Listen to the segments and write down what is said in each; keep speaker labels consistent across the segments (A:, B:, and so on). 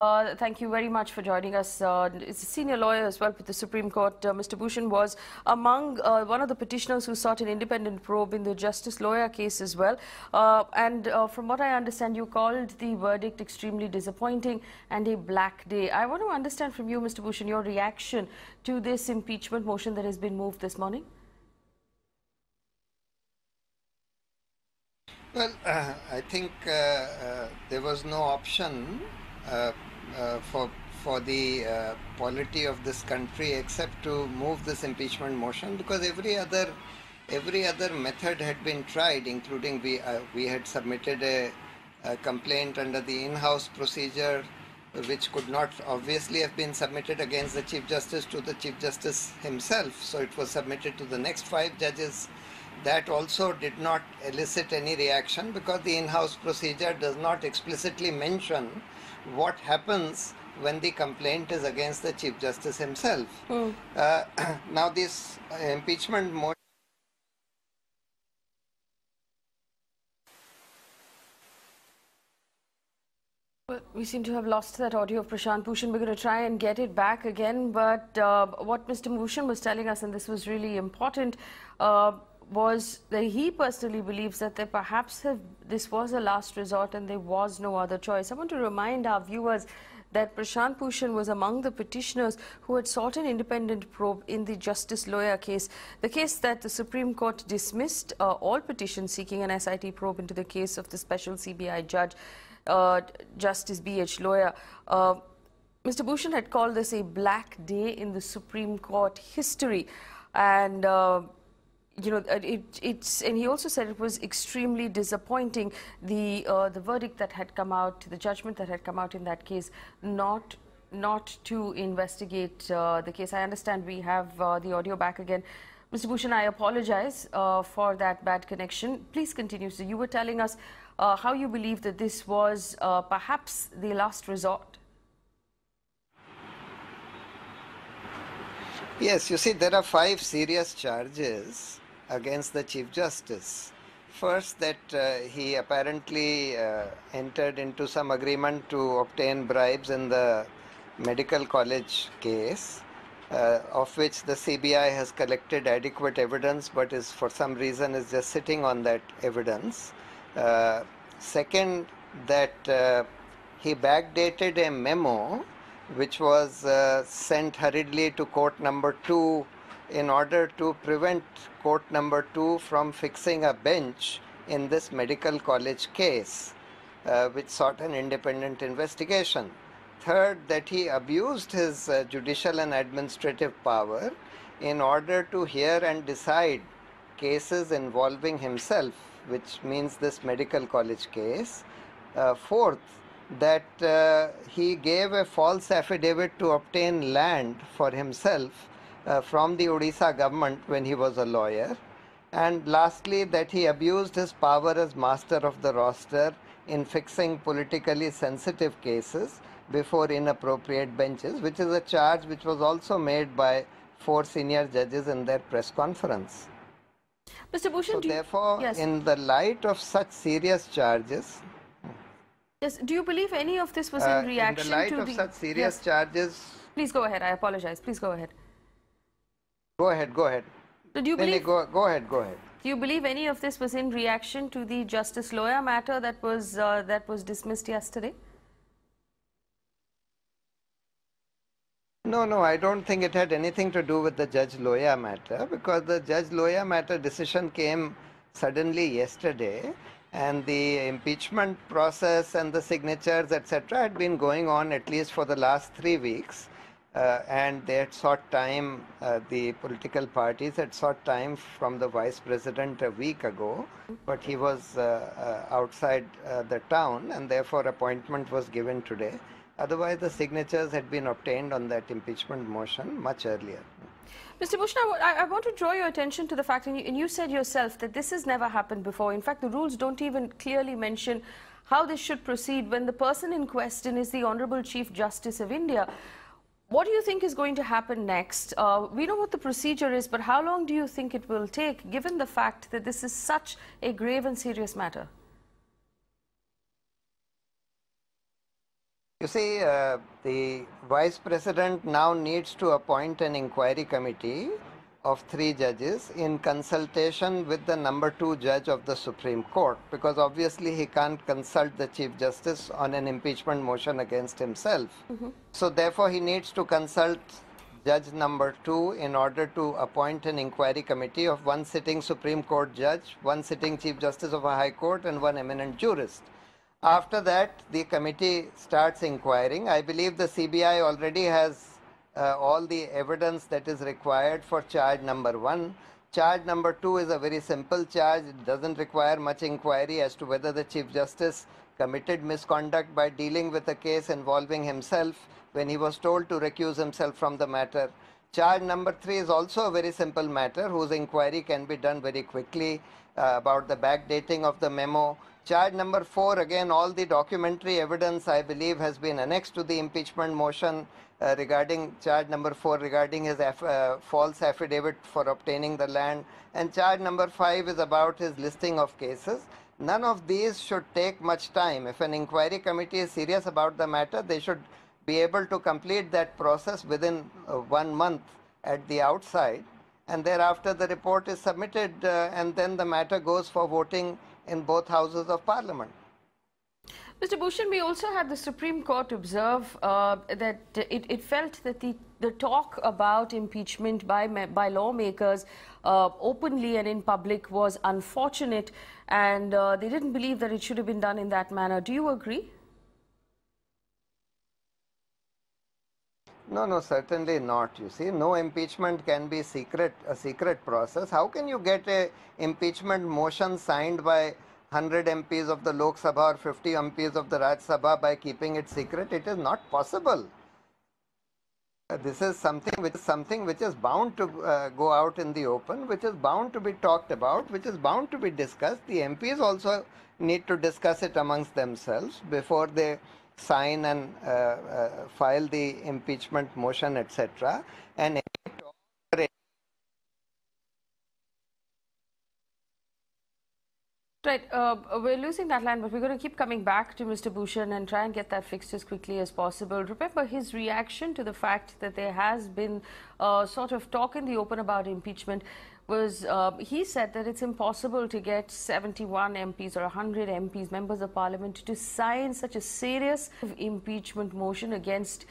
A: Uh, thank you very much for joining us. Uh, it's a senior lawyer as well with the Supreme Court. Uh, Mr. Bhushan was among uh, one of the petitioners who sought an independent probe in the Justice Loya case as well. Uh, and uh, from what I understand, you called the verdict extremely disappointing and a black day. I want to understand from you, Mr. Bhushan, your reaction to this impeachment motion that has been moved this morning.
B: Well, I think there was no option uh, for for the uh, polity of this country except to move this impeachment motion because every other every other method had been tried including we we had submitted a, a complaint under the in-house procedure which could not obviously have been submitted against the Chief Justice to the Chief Justice himself. So it was submitted to the next five judges. That also did not elicit any reaction because the in-house procedure does not explicitly mention what happens when the complaint is against the Chief Justice himself. Mm. Uh, now, this uh, impeachment motion.
A: Well, we seem to have lost that audio of Prashant Bhushan. We're going to try and get it back again. But uh, what Mr. Bhushan was telling us, and this was really important, uh, was that he personally believes that perhaps have, this was a last resort and there was no other choice. I want to remind our viewers that Prashant Bhushan was among the petitioners who had sought an independent probe in the Justice Loya case, the case that the Supreme Court dismissed uh, all petitions seeking an SIT probe into the case of the special CBI judge, uh, Justice B.H. Loya. Uh, Mr. Bhushan had called this a black day in the Supreme Court history. And uh, you know, it, it's, and he also said it was extremely disappointing, the, uh, the verdict that had come out, the judgment that had come out in that case, not, not to investigate uh, the case. I understand we have uh, the audio back again. Mr. Bhushan, I apologize uh, for that bad connection. Please continue. So you were telling us uh, how you believe that this was uh, perhaps the last resort.
B: Yes, you see, there are five serious charges against the Chief Justice. First, that uh, he apparently uh, entered into some agreement to obtain bribes in the medical college case, uh, of which the CBI has collected adequate evidence, but is for some reason is just sitting on that evidence. Uh, second, that uh, he backdated a memo which was uh, sent hurriedly to court number two in order to prevent court number two from fixing a bench in this medical college case, uh, which sought an independent investigation. Third, that he abused his uh, judicial and administrative power in order to hear and decide cases involving himself, which means this medical college case. Uh, fourth, that uh, he gave a false affidavit to obtain land for himself from the Odisha government when he was a lawyer. And lastly, that he abused his power as master of the roster in fixing politically sensitive cases before inappropriate benches, which is a charge which was also made by four senior judges in their press conference.
A: Mr. Bhushan,
B: so therefore, yes. in the light of such serious charges,
A: Yes. Do you believe any of this was in reaction
B: uh, in the light
A: to
B: of
A: the...
B: such serious yes. charges?
A: Please go ahead. I apologize. Please go ahead.
B: Go ahead, go ahead.
A: Do you believe,
B: go, go ahead, go ahead.
A: Do you believe any of this was in reaction to the Justice Loya matter that was, uh, that was dismissed yesterday?
B: No, no, I don't think it had anything to do with the Judge Loya matter because the Judge Loya matter decision came suddenly yesterday and the impeachment process and the signatures, etc., had been going on at least for the last three weeks. Uh, and they had sought time, uh, the political parties had sought time from the vice president a week ago, but he was uh, uh outside uh, the town and therefore appointment was given today. Otherwise, the signatures had been obtained on that impeachment motion much earlier.
A: Mr. Bhushan, I, I, want to draw your attention to the fact, and you, and you said yourself that this has never happened before. In fact, the rules don't even clearly mention how this should proceed when the person in question is the Honorable Chief Justice of India. What do you think is going to happen next? Uh, we know what the procedure is, but how long do you think it will take, given the fact that this is such a grave and serious matter?
B: You see, uh, the vice president now needs to appoint an inquiry committee of three judges in consultation with the number two judge of the Supreme Court because obviously he can't consult the Chief Justice on an impeachment motion against himself. Mm-hmm. So, therefore, he needs to consult judge number two in order to appoint an inquiry committee of one sitting Supreme Court judge, one sitting Chief Justice of a High Court, and one eminent jurist. After that, the committee starts inquiring. I believe the CBI already has uh, all the evidence that is required for charge number one. Charge number two is a very simple charge. It doesn't require much inquiry as to whether the Chief Justice committed misconduct by dealing with a case involving himself when he was told to recuse himself from the matter. Charge number three is also a very simple matter whose inquiry can be done very quickly uh, about the backdating of the memo. Charge number four, again, all the documentary evidence, I believe, has been annexed to the impeachment motion uh, regarding charge number four, regarding his uh, false affidavit for obtaining the land. And charge number five is about his listing of cases. None of these should take much time. If an inquiry committee is serious about the matter, they should be able to complete that process within uh, one month at the outside. And thereafter, the report is submitted, uh, and then the matter goes for voting in both houses of parliament.
A: Mr. Bhushan, we also had the Supreme Court observe uh, that it, it, felt that the, the talk about impeachment by, by lawmakers uh, openly and in public was unfortunate, and uh, they didn't believe that it should have been done in that manner. Do you agree?
B: No, no, certainly not. You see, no impeachment can be secret, a secret process. How can you get a impeachment motion signed by 100 MPs of the Lok Sabha or 50 MPs of the Raj Sabha by keeping it secret? It is not possible. Uh, this is something which is something which is bound to uh, go out in the open, which is bound to be talked about, which is bound to be discussed. The MPs also need to discuss it amongst themselves before they sign and uh, uh, file the impeachment motion, etc. And
A: Right, uh, we're losing that line, but we're going to keep coming back to Mr. Bhushan and try and get that fixed as quickly as possible. Remember his reaction to the fact that there has been uh, sort of talk in the open about impeachment was uh, he said that it's impossible to get 71 MPs or 100 MPs, members of parliament, to sign such a serious impeachment motion against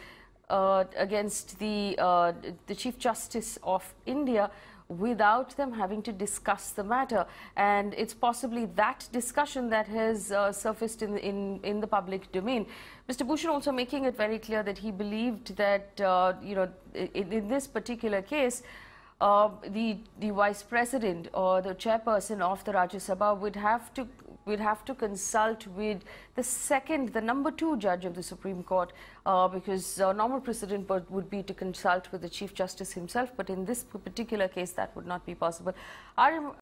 A: uh, against the uh, the Chief Justice of India without them having to discuss the matter. And it's possibly that discussion that has uh, surfaced in, in, in the public domain. Mr. Bhushan also making it very clear that he believed that, uh, you know, in, in this particular case, uh, the the vice president or the chairperson of the Rajya Sabha would have to would have to consult with the second, the number two judge of the Supreme Court, uh, because uh, normal precedent would be to consult with the Chief Justice himself, but in this particular case, that would not be possible. Our